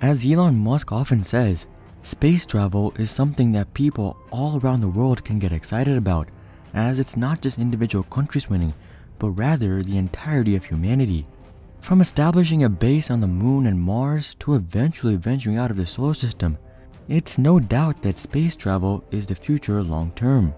As Elon Musk often says, space travel is something that people all around the world can get excited about, as it's not just individual countries winning, but rather the entirety of humanity. From establishing a base on the moon and Mars to eventually venturing out of the solar system, it's no doubt that space travel is the future long term.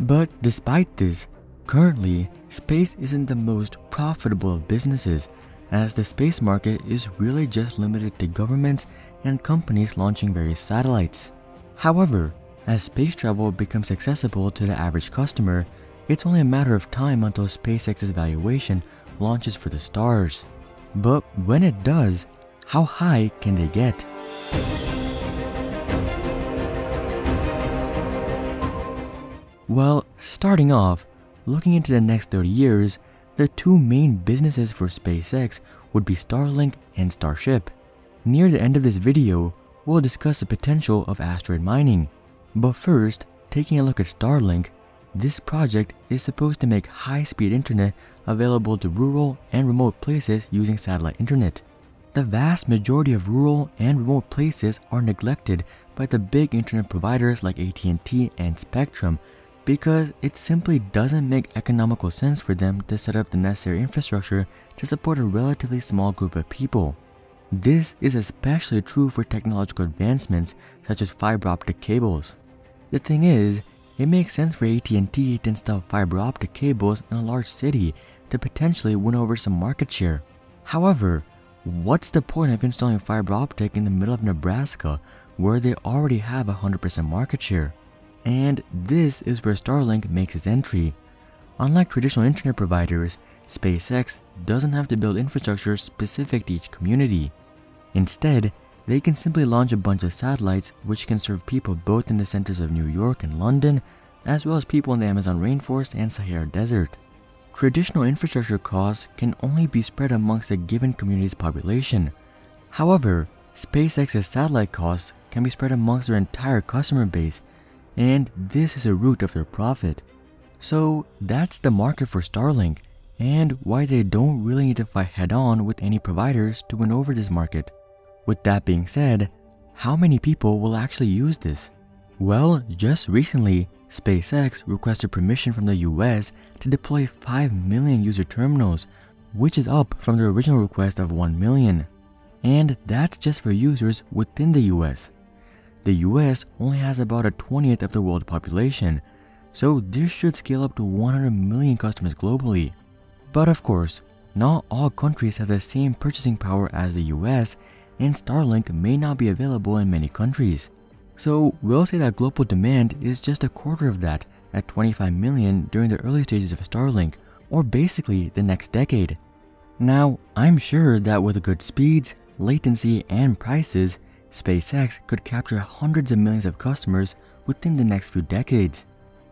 But despite this, currently, space isn't the most profitable of businesses, as the space market is really just limited to governments and companies launching various satellites. However, as space travel becomes accessible to the average customer, it's only a matter of time until SpaceX's valuation launches for the stars. But when it does, how high can they get? Well, starting off, looking into the next 30 years, the two main businesses for SpaceX would be Starlink and Starship. Near the end of this video, we'll discuss the potential of asteroid mining. But first, taking a look at Starlink, this project is supposed to make high-speed internet available to rural and remote places using satellite internet. The vast majority of rural and remote places are neglected by the big internet providers like AT&T and Spectrum because it simply doesn't make economical sense for them to set up the necessary infrastructure to support a relatively small group of people. This is especially true for technological advancements such as fiber optic cables. The thing is, it makes sense for AT&T to install fiber optic cables in a large city to potentially win over some market share. However, what's the point of installing fiber optic in the middle of Nebraska where they already have a 100% market share? And this is where Starlink makes its entry. Unlike traditional internet providers, SpaceX doesn't have to build infrastructure specific to each community. Instead, they can simply launch a bunch of satellites which can serve people both in the centers of New York and London, as well as people in the Amazon rainforest and Sahara Desert. Traditional infrastructure costs can only be spread amongst a given community's population. However, SpaceX's satellite costs can be spread amongst their entire customer base and this is a root of their profit. So that's the market for Starlink and why they don't really need to fight head on with any providers to win over this market. With that being said, how many people will actually use this? Well, just recently, SpaceX requested permission from the US to deploy 5 million user terminals, which is up from their original request of 1 million. And that's just for users within the US. The US only has about a 20th of the world population, so this should scale up to 100 million customers globally. But of course, not all countries have the same purchasing power as the US, and Starlink may not be available in many countries. So we'll say that global demand is just a quarter of that at 25 million during the early stages of Starlink, or basically the next decade. Now, I'm sure that with good speeds, latency, and prices, SpaceX could capture hundreds of millions of customers within the next few decades.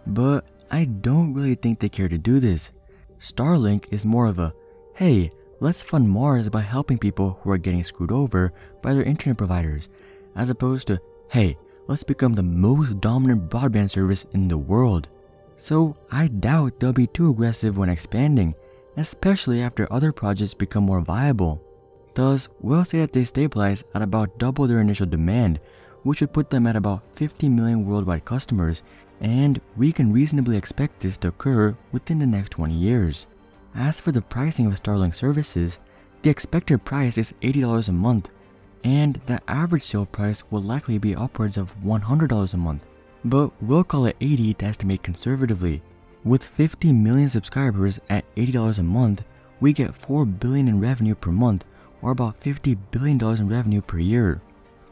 But I don't really think they care to do this. Starlink is more of a, hey, let's fund Mars by helping people who are getting screwed over by their internet providers, as opposed to, hey, let's become the most dominant broadband service in the world. So I doubt they'll be too aggressive when expanding, especially after other projects become more viable. Thus, we'll say that they stabilize at about double their initial demand, which would put them at about 50 million worldwide customers, and we can reasonably expect this to occur within the next 20 years. As for the pricing of Starlink services, the expected price is $80 a month, and the average sale price will likely be upwards of $100 a month. But we'll call it 80 to estimate conservatively. With 50 million subscribers at $80 a month, we get 4 billion in revenue per month or about $50 billion in revenue per year.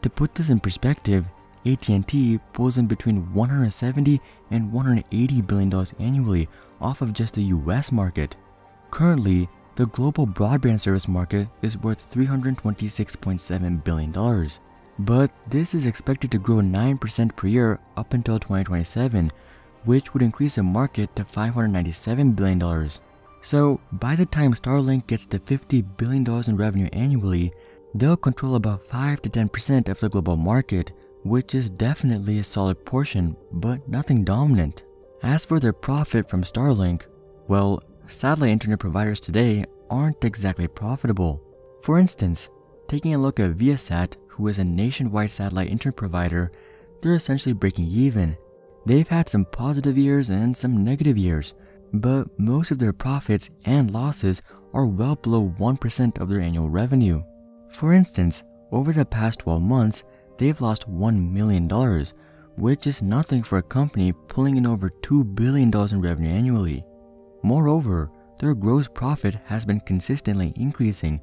To put this in perspective, AT&T pulls in between 170 and 180 billion dollars annually off of just the US market. Currently, the global broadband service market is worth 326.7 billion dollars. But this is expected to grow 9% per year up until 2027, which would increase the market to 597 billion dollars. So by the time Starlink gets to $50 billion in revenue annually, they'll control about 5 to 10% of the global market, which is definitely a solid portion, but nothing dominant. As for their profit from Starlink, well, satellite internet providers today aren't exactly profitable. For instance, taking a look at Viasat, who is a nationwide satellite internet provider, they're essentially breaking even. They've had some positive years and some negative years, but most of their profits and losses are well below 1% of their annual revenue. For instance, over the past 12 months, they've lost $1 million, which is nothing for a company pulling in over $2 billion in revenue annually. Moreover, their gross profit has been consistently increasing,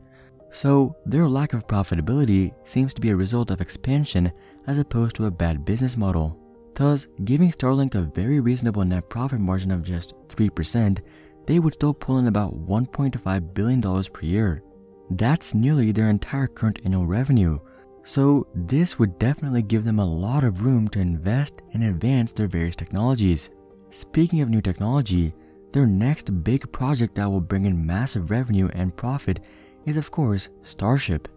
so their lack of profitability seems to be a result of expansion as opposed to a bad business model. Thus, giving Starlink a very reasonable net profit margin of just 3%, they would still pull in about $1.5 billion per year. That's nearly their entire current annual revenue, so this would definitely give them a lot of room to invest and advance their various technologies. Speaking of new technology, their next big project that will bring in massive revenue and profit is of course Starship.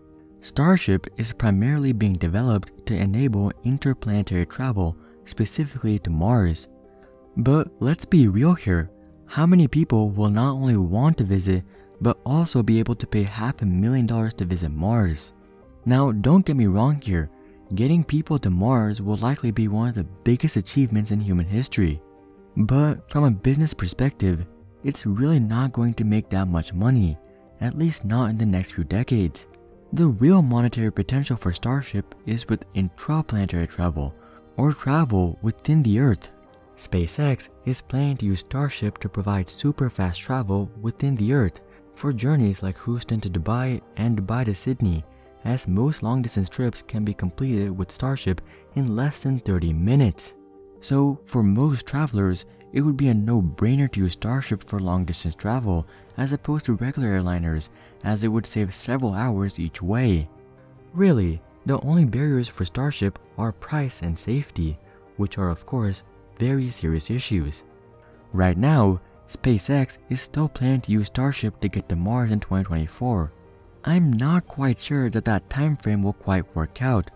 Starship is primarily being developed to enable interplanetary travel, specifically to Mars. But let's be real here, how many people will not only want to visit, but also be able to pay half a million dollars to visit Mars? Now, don't get me wrong here, getting people to Mars will likely be one of the biggest achievements in human history. But from a business perspective, it's really not going to make that much money, at least not in the next few decades. The real monetary potential for Starship is with intraplanetary travel, or travel within the Earth. SpaceX is planning to use Starship to provide super fast travel within the Earth for journeys like Houston to Dubai and Dubai to Sydney as most long distance trips can be completed with Starship in less than 30 minutes. So, for most travelers, it would be a no brainer to use Starship for long distance travel as opposed to regular airliners, as it would save several hours each way. Really, the only barriers for Starship are price and safety, which are, of course, very serious issues. Right now, SpaceX is still planning to use Starship to get to Mars in 2024, I'm not quite sure that that time frame will quite work out,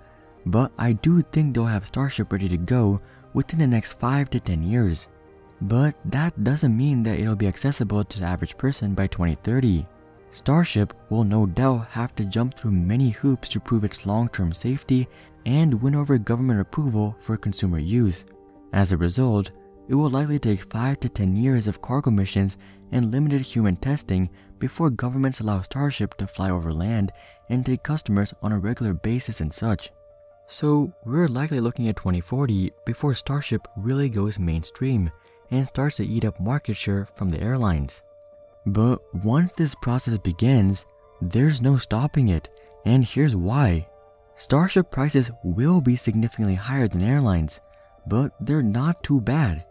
but I do think they'll have Starship ready to go within the next 5 to 10 years. But that doesn't mean that it'll be accessible to the average person by 2030. Starship will no doubt have to jump through many hoops to prove its long-term safety and win over government approval for consumer use. As a result, it will likely take 5 to 10 years of cargo missions and limited human testing before governments allow Starship to fly over land and take customers on a regular basis and such. So we're likely looking at 2040 before Starship really goes mainstream and starts to eat up market share from the airlines. But once this process begins, there's no stopping it, and here's why. Starship prices will be significantly higher than airlines, but they're not too bad.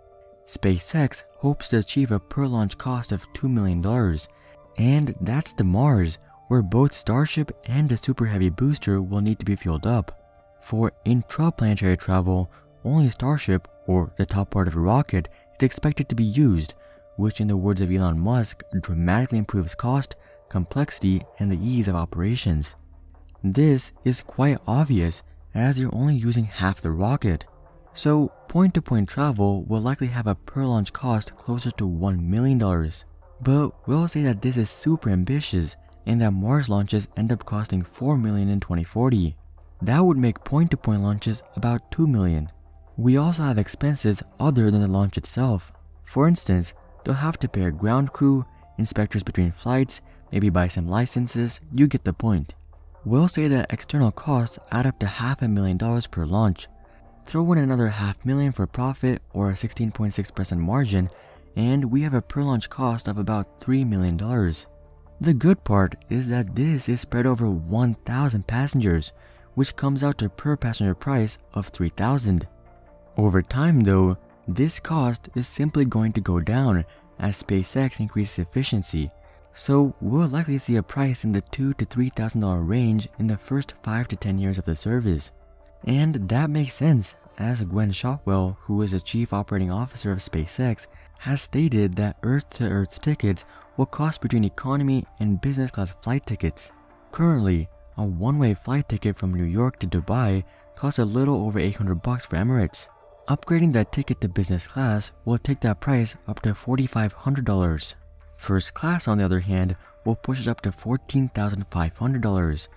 SpaceX hopes to achieve a per launch cost of $2 million and that's the Mars, where both Starship and the Super Heavy booster will need to be fueled up. For intraplanetary travel, only Starship, or the top part of a rocket, is expected to be used, which in the words of Elon Musk, dramatically improves cost, complexity, and the ease of operations. This is quite obvious as you're only using half the rocket. So point-to-point -point travel will likely have a per launch cost closer to $1 million. But we'll say that this is super ambitious and that Mars launches end up costing 4 million in 2040. That would make point-to-point -point launches about 2 million. We also have expenses other than the launch itself. For instance, they'll have to pay a ground crew, inspectors between flights, maybe buy some licenses, you get the point. We'll say that external costs add up to half a million dollars per launch. Throw in another half million for profit or a 16.6% margin and we have a per launch cost of about $3 million. The good part is that this is spread over 1,000 passengers, which comes out to per passenger price of 3000 Over time though, this cost is simply going to go down as SpaceX increases efficiency, so we'll likely see a price in the $2 to $3,000 range in the first 5 to 10 years of the service. And that makes sense, as Gwynne Shotwell, who is the chief operating officer of SpaceX, has stated that Earth-to-Earth -Earth tickets will cost between economy and business class flight tickets. Currently, a one-way flight ticket from New York to Dubai costs a little over 800 bucks for Emirates. Upgrading that ticket to business class will take that price up to $4,500. First class, on the other hand, will push it up to $14,500.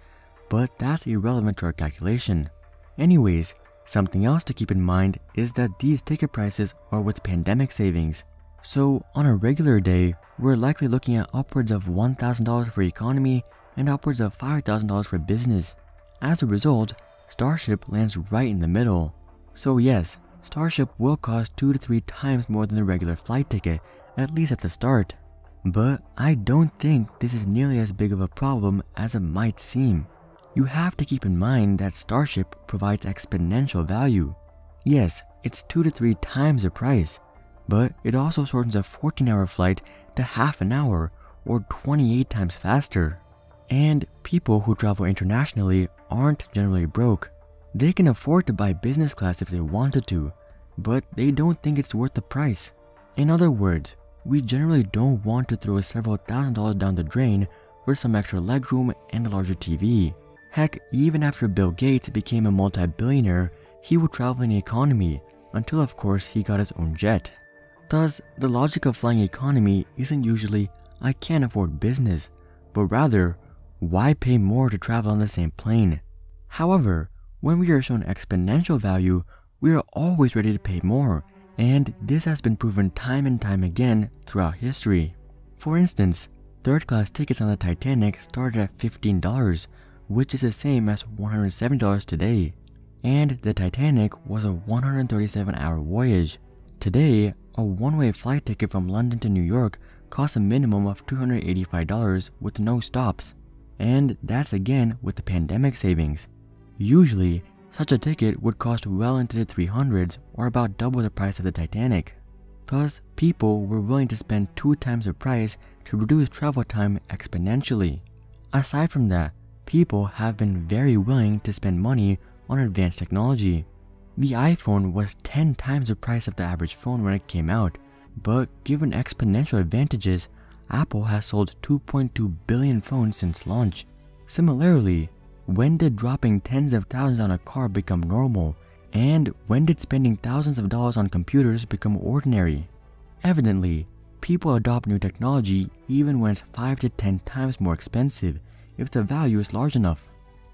but that's irrelevant to our calculation. Anyways, something else to keep in mind is that these ticket prices are with pandemic savings. So, on a regular day, we're likely looking at upwards of $1,000 for economy and upwards of $5,000 for business. As a result, Starship lands right in the middle. So yes, Starship will cost 2 to 3 times more than the regular flight ticket, at least at the start. But I don't think this is nearly as big of a problem as it might seem. You have to keep in mind that Starship provides exponential value. Yes, it's 2 to 3 times the price, but it also shortens a 14 hour flight to half an hour or 28 times faster. And people who travel internationally aren't generally broke. They can afford to buy business class if they wanted to, but they don't think it's worth the price. In other words, we generally don't want to throw several thousand dollars down the drain for some extra legroom and a larger TV. Heck, even after Bill Gates became a multi-billionaire, he would travel in economy, until of course he got his own jet. Thus, the logic of flying economy isn't usually, I can't afford business, but rather, why pay more to travel on the same plane? However, when we are shown exponential value, we are always ready to pay more, and this has been proven time and time again throughout history. For instance, third class tickets on the Titanic started at $15, which is the same as $107 today. And the Titanic was a 137 hour voyage. Today, a one way flight ticket from London to New York costs a minimum of $285 with no stops. And that's again with the pandemic savings. Usually, such a ticket would cost well into the 300s or about double the price of the Titanic. Thus, people were willing to spend two times the price to reduce travel time exponentially. Aside from that, people have been very willing to spend money on advanced technology. The iPhone was 10 times the price of the average phone when it came out, but given exponential advantages, Apple has sold 2.2 billion phones since launch. Similarly, when did dropping tens of thousands on a car become normal? And when did spending thousands of dollars on computers become ordinary? Evidently, people adopt new technology even when it's 5 to 10 times more expensive if the value is large enough.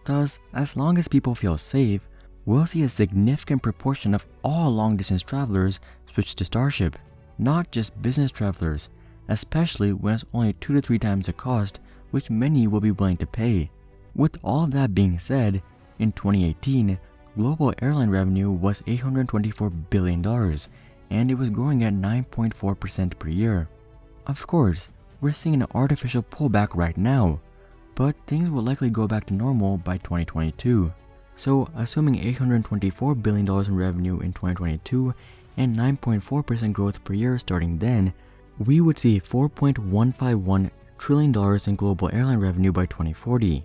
Thus, as long as people feel safe, we'll see a significant proportion of all long distance travelers switch to Starship, not just business travelers, especially when it's only 2 to 3 times the cost which many will be willing to pay. With all of that being said, in 2018, global airline revenue was $824 billion, and it was growing at 9.4% per year. Of course, we're seeing an artificial pullback right now, but things will likely go back to normal by 2022. So, assuming $824 billion in revenue in 2022 and 9.4% growth per year starting then, we would see $4.151 trillion in global airline revenue by 2040.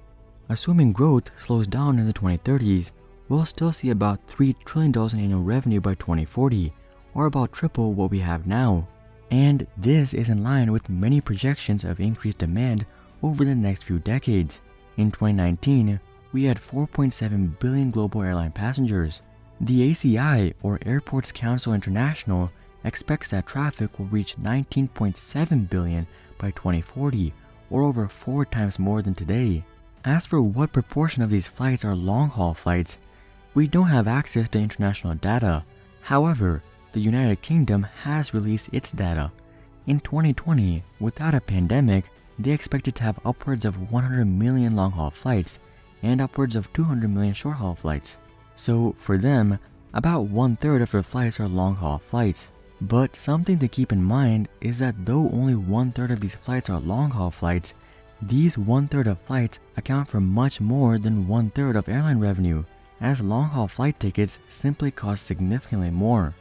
Assuming growth slows down in the 2030s, we'll still see about $3 trillion in annual revenue by 2040, or about triple what we have now. And this is in line with many projections of increased demand over the next few decades. In 2019, we had 4.7 billion global airline passengers. The ACI, or Airports Council International, expects that traffic will reach 19.7 billion by 2040, or over four times more than today. As for what proportion of these flights are long haul flights, we don't have access to international data. However, the United Kingdom has released its data. In 2020, without a pandemic, they expected to have upwards of 100 million long haul flights and upwards of 200 million short haul flights. So, for them, about one third of their flights are long haul flights. But something to keep in mind is that though only one third of these flights are long haul flights, these one third of flights account for much more than one third of airline revenue, as long haul flight tickets simply cost significantly more.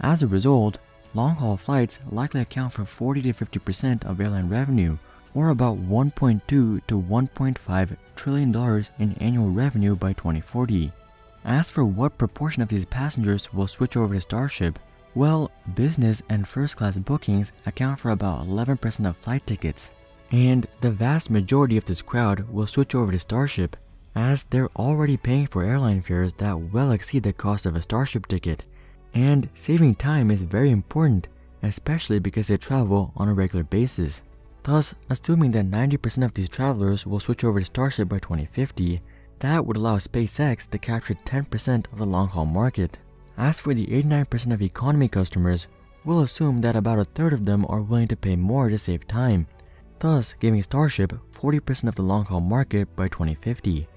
As a result, long haul flights likely account for 40 to 50% of airline revenue, or about 1.2 to 1.5 trillion dollars in annual revenue by 2040. As for what proportion of these passengers will switch over to Starship, well, business and first class bookings account for about 11% of flight tickets. And the vast majority of this crowd will switch over to Starship as they're already paying for airline fares that well exceed the cost of a Starship ticket. And saving time is very important, especially because they travel on a regular basis. Thus, assuming that 90% of these travelers will switch over to Starship by 2050, That would allow SpaceX to capture 10% of the long haul market. As for the 89% of economy customers, we'll assume that about a third of them are willing to pay more to save time, thus giving Starship 40% of the long haul market by 2050.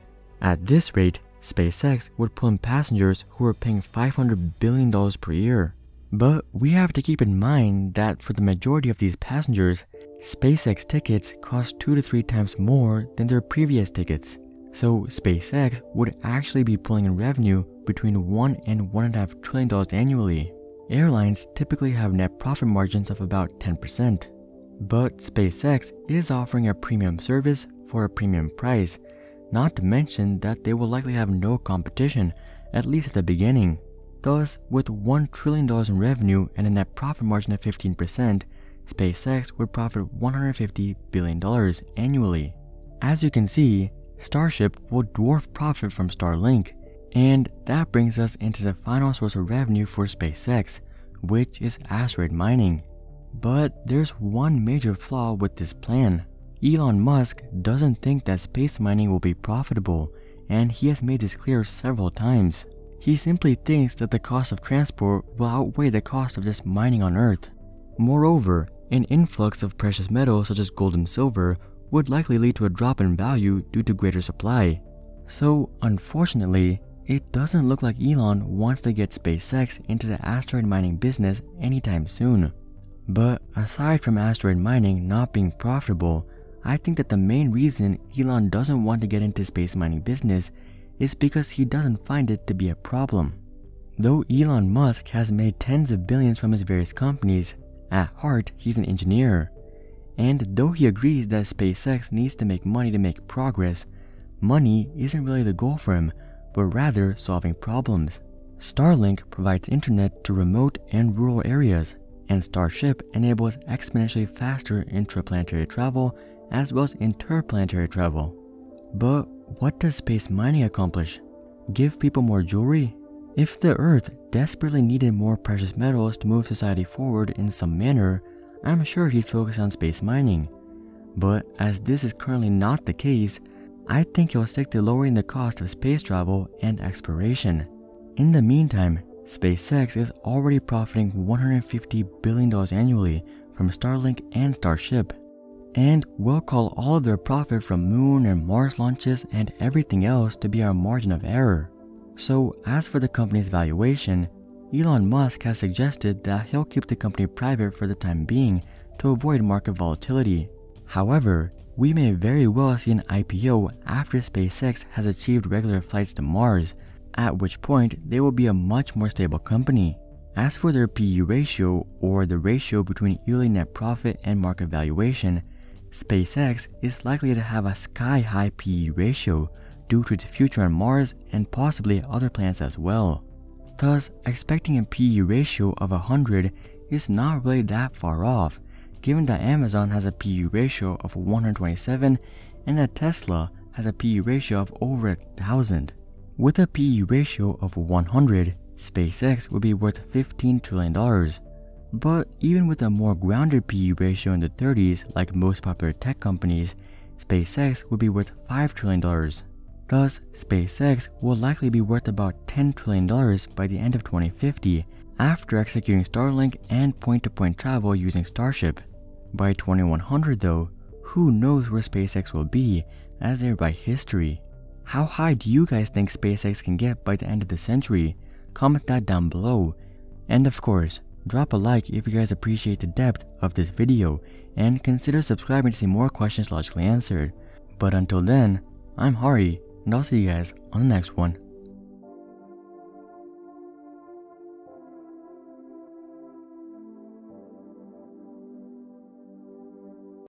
At this rate, SpaceX would pull in passengers who are paying $500 billion per year. But we have to keep in mind that for the majority of these passengers, SpaceX tickets cost 2 to 3 times more than their previous tickets. So SpaceX would actually be pulling in revenue between 1 and 1.5 trillion dollars annually. Airlines typically have net profit margins of about 10%. But SpaceX is offering a premium service for a premium price, not to mention that they will likely have no competition, at least at the beginning. Thus, with $1 trillion in revenue and a net profit margin of 15%, SpaceX would profit $150 billion annually. As you can see, Starship will dwarf profit from Starlink, and that brings us into the final source of revenue for SpaceX, which is asteroid mining. But there's one major flaw with this plan. Elon Musk doesn't think that space mining will be profitable, and he has made this clear several times. He simply thinks that the cost of transport will outweigh the cost of just mining on Earth. Moreover, an influx of precious metals such as gold and silver would likely lead to a drop in value due to greater supply. So, unfortunately, it doesn't look like Elon wants to get SpaceX into the asteroid mining business anytime soon. But aside from asteroid mining not being profitable, I think that the main reason Elon doesn't want to get into space mining business is because he doesn't find it to be a problem. Though Elon Musk has made tens of billions from his various companies, at heart he's an engineer. And though he agrees that SpaceX needs to make money to make progress, money isn't really the goal for him, but rather solving problems. Starlink provides internet to remote and rural areas, and Starship enables exponentially faster intraplanetary travel as well as interplanetary travel. But what does space mining accomplish? Give people more jewelry? If the Earth desperately needed more precious metals to move society forward in some manner, I'm sure he'd focus on space mining. But as this is currently not the case, I think he'll stick to lowering the cost of space travel and exploration. In the meantime, SpaceX is already profiting $150 billion annually from Starlink and Starship and we'll call all of their profit from moon and Mars launches and everything else to be our margin of error. So as for the company's valuation, Elon Musk has suggested that he'll keep the company private for the time being to avoid market volatility. However, we may very well see an IPO after SpaceX has achieved regular flights to Mars, at which point they will be a much more stable company. As for their PE ratio, or the ratio between yearly net profit and market valuation, SpaceX is likely to have a sky-high PE ratio due to its future on Mars and possibly other planets as well. Thus, expecting a PE ratio of 100 is not really that far off, given that Amazon has a PE ratio of 127 and that Tesla has a PE ratio of over 1000. With a PE ratio of 100, SpaceX would be worth $15 trillion, but even with a more grounded PE ratio in the 30s like most popular tech companies, SpaceX would be worth $5 trillion. Thus, SpaceX will likely be worth about $10 trillion by the end of 2050 after executing Starlink and point-to-point -point travel using Starship. By 2100 though, who knows where SpaceX will be as they write history. How high do you guys think SpaceX can get by the end of the century? Comment that down below. And of course, Drop a like if you guys appreciate the depth of this video and consider subscribing to see more questions logically answered. But until then, I'm Hari and I'll see you guys on the next one.